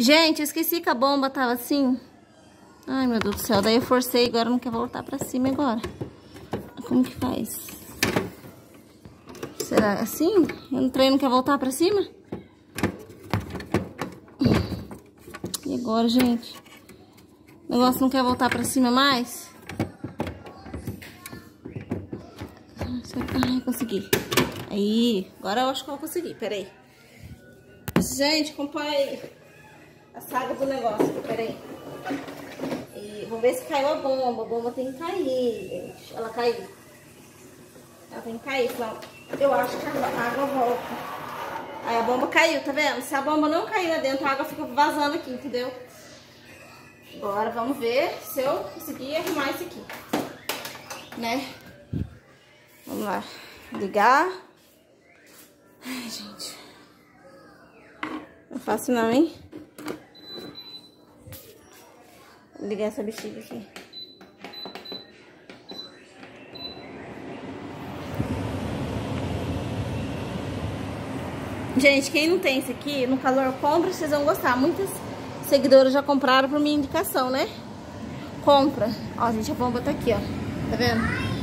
Gente, eu esqueci que a bomba tava assim. Ai, meu Deus do céu. Daí eu forcei, agora não quer voltar pra cima agora. Como que faz? Será assim? O trem não quer voltar pra cima? E agora, gente? O negócio não quer voltar pra cima mais? Ai, consegui. Aí, agora eu acho que eu vou conseguir, peraí. Gente, acompanha a saga do negócio peraí. E vou ver se caiu a bomba. A bomba tem que cair, gente. Ela caiu. Ela tem que cair, senão eu acho que a água volta. Aí a bomba caiu, tá vendo? Se a bomba não cair lá dentro, a água fica vazando aqui, entendeu? Agora vamos ver se eu conseguir arrumar isso aqui. Né? Vamos lá. Ligar. Ai, gente. Não é fácil não, hein? Vou ligar essa bexiga aqui. Gente, quem não tem esse aqui, no calor compra, vocês vão gostar. Muitas seguidoras já compraram por minha indicação, né? Compra. Ó, gente, a bomba tá aqui, ó. Tá vendo?